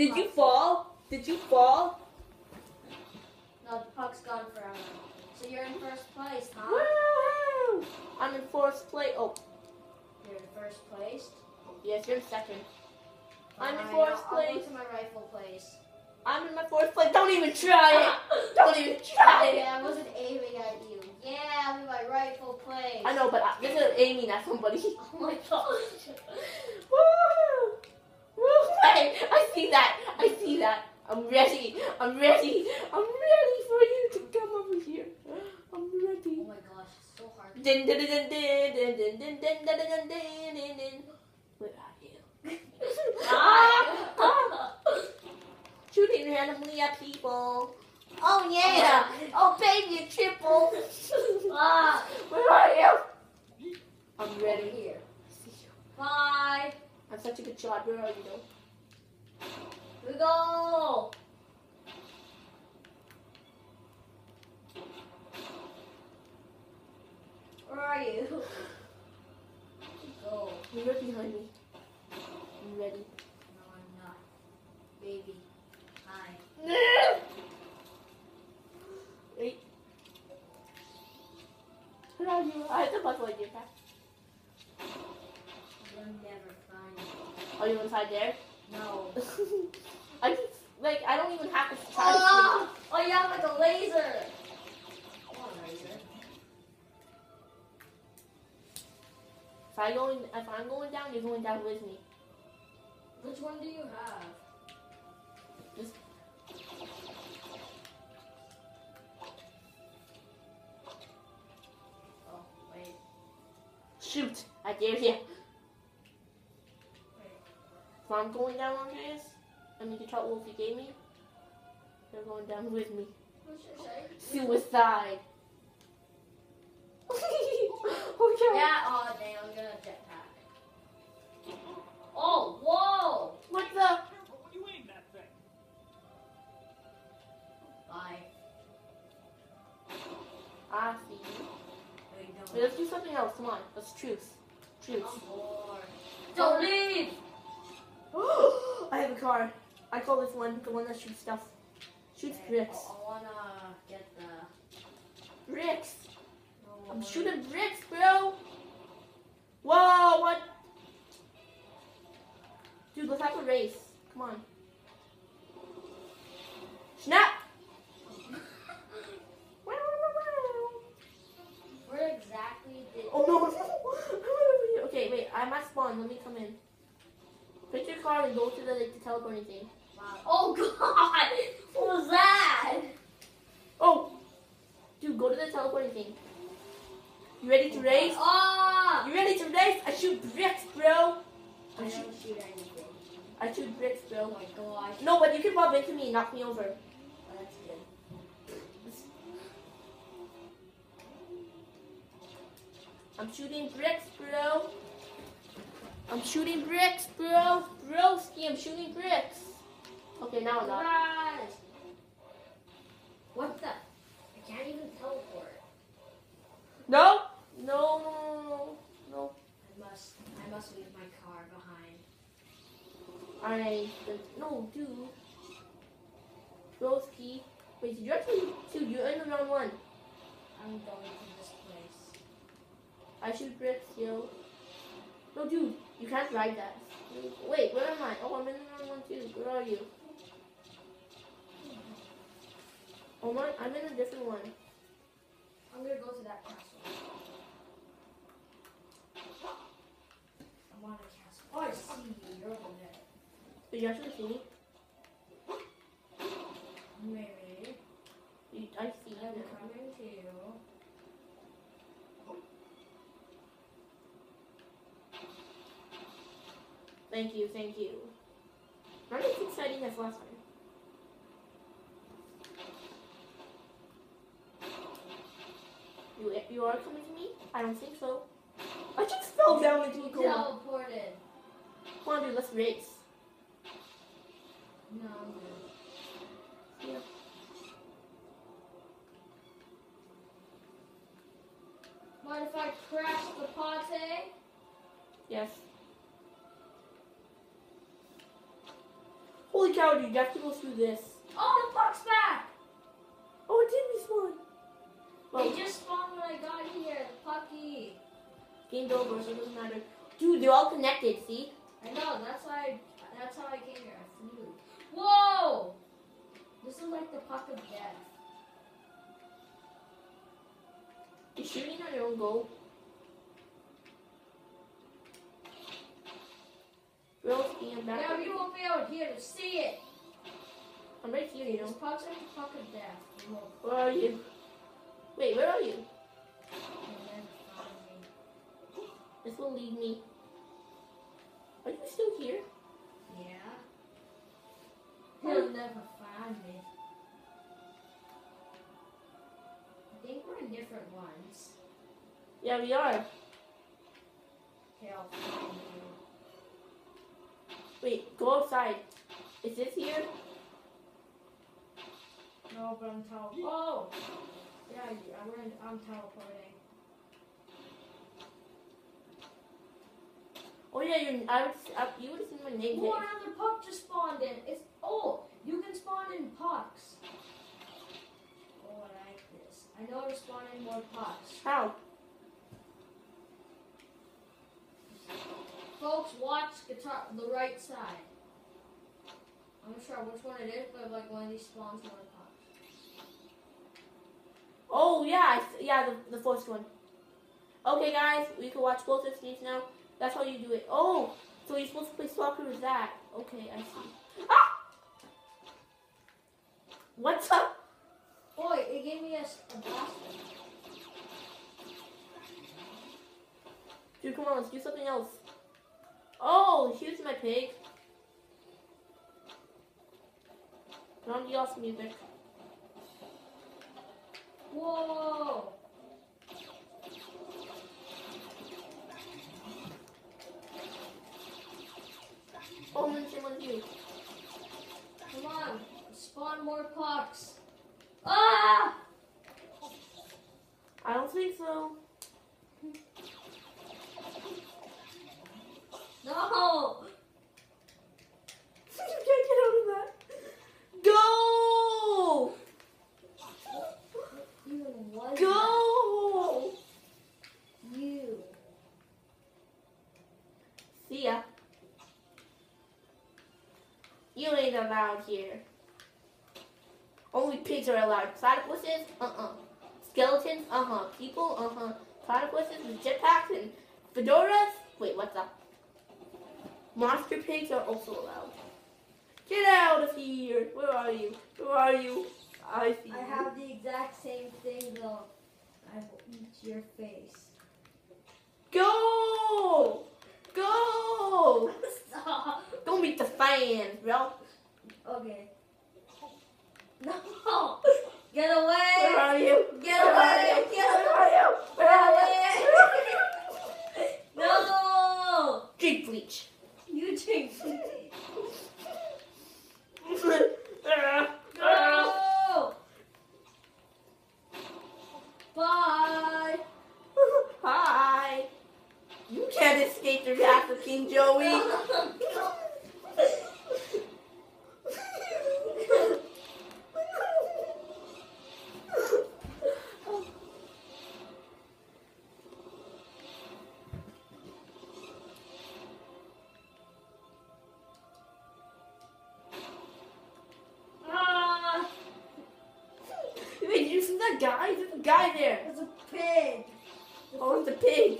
Did you fall? Did you fall? No, the puck's gone forever. So you're in first place, huh? Woo! I'm in fourth place. Oh, You're in first place. yes, you're in second. I'm in fourth I'll, I'll place. go to my rightful place. I'm in my fourth place. Don't even try it. Don't even try it. Yeah, I wasn't aiming at you. Yeah, I'm in my rightful place. I know, but I- this is aiming at somebody. Oh my gosh. Woo! Hey, I see that. I see that. I'm ready. I'm ready. I'm ready for you to come over here. I'm ready. Oh my gosh, it's so hard. Din din din din din din din din din din din din din. Where are you? Ah! Ah! Shooting randomly at people. Oh yeah! Oh baby, a triple. Ah, Where are you? I'm over ready. here. See you. Bye. I'm such a good shot. Where are you though? We go. Where are you? Go. You're right behind me. I'm ready. No, I'm not. Baby. Hi. Wait. Where are you? I have to buckle in your back. You'll never find me. Are you inside there? No. I just like I don't even have to try ah! Oh, oh, you have like a laser. Come on, laser. If I go in, if I'm going down, you're going down with me. Which one do you have? This- Oh, wait. Shoot! I dare you. Wait. If I'm going down, Andreas, I mean the top wolf you gave me, you're going down with me. What should I say? Suicide. okay. Yeah, oh dang, I'm gonna jetpack. Oh, whoa! What the? Careful when you aim that thing. Bye. I see. Wait, Wait, let's do something else. Come on. Let's truth. Truth. Oh, Don't leave! I have a car. I call this one the one that shoots stuff. Shoots Okay, bricks. I, I wanna get the. Bricks. No, I I'm shooting bricks, bro. Whoa, what? Dude, let's have a race. Come on. Snap! Where exactly did? Oh no! I'm over here. Okay, wait. I'm at spawn. Let me come in. Car and go to the like the teleporting thing. Wow. Oh God! What was that? Oh, dude, go to the teleporting thing. You ready to race? Oh! You ready to race? I shoot bricks, bro. I don't shoot anything. I shoot bricks, Oh bro. my gosh. No, but you can bump into me and knock me over. Oh, that's good. I'm shooting bricks, bro. I'm shooting bricks, bro. Broski, I'm shooting bricks. Okay, now I'm not. Surprise! What the? I can't even teleport. No? No, no, no, no. I must. I must leave my car behind. I no, dude. Broski. Wait, did you actually dude, you're in the wrong one. I'm going to this place. I shoot bricks, yo. No, dude, you can't ride that. Wait, where am I? Oh, I'm in the wrong one too. Where are you? Oh my, I'm in a different one. I'm gonna go to that castle. I want a castle. Oh, I see you. You're over there. Did you actually see me? Maybe. You, I see I'm coming to you. Thank you, thank you. Not as exciting as last time. You, you are coming to me? I don't think so. I just fell down into a coma. teleported. Come on, dude, let's race. No, I'm good. Yeah. Mind if I crash the party? Yes. Oh, cow, dude, you have to go through this. Oh, the puck's back. Oh, it did respawn. Well, They just spawned when I got here. The pucky. game's over, so it doesn't matter. Dude, they're all connected, see? I know. That's why. That's how I came here. I. Whoa! This is like the puck of death. You're shooting on your own goal. Girls, I'm back. Yeah, you won't be out here to see it. I'm right here, you This know. puck's like the puck of death. You won't Where are you? Wait, where are you? you'll never find me. This will lead me. Are you still here? Yeah. He'll never find me. I think we're in different ones. Yeah, we are. Okay, I'll find you. Wait, go outside. Is this here? No, but I'm tele- Oh! Yeah, in, I'm teleporting. Oh yeah, you. I would. I, you would have seen my name. Oh, another puck just spawned in. It's oh, you can spawn in pucks. Oh, I like this. I know to spawn in more pucks. How? Folks, watch guitar the right side. I'm not sure which one it is, but like one of these spawns more pucks. Oh yeah, yeah, the, the first one. Okay, guys, we can watch both of these now. That's how you do it. Oh, so you're supposed to play soccer with that? Okay, I see. Ah! What's up? Boy, it gave me a, a blaster. Dude, come on, let's do something else. Oh, here's my pig. Awesome music. Whoa! Oh, I'm same one you. Come on, spawn more pucks. Ah! I don't think so. No! you can't get out of that. Go! Even was Go! that you? See ya. You ain't allowed here. Only pigs are allowed. Platypuses? Uh-uh. Skeletons? Uh-huh. People? Uh-huh. Platypuses with jetpacks and fedoras? Wait, what's up? Monster pigs are also allowed. Get out of here! Where are you? Where are you? I see I you. have the exact same thing though. I will eat your face. Go! Go! Stop. Don't meet the fans, bro. Okay. No! Get away! are you? Get Where are away! you? Get Where are you? Where are you? No! Drink bleach. You drink. Uh, No! Bye! Hi. You can't escape the wrath of King Joey. Ah! Wait, you see that guy? There's a guy there. It's a pig! Oh, it's a pig.